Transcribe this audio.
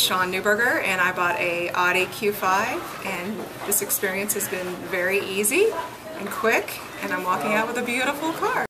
Shawn Newberger and I bought a Audi Q5 and this experience has been very easy and quick and I'm walking out with a beautiful car.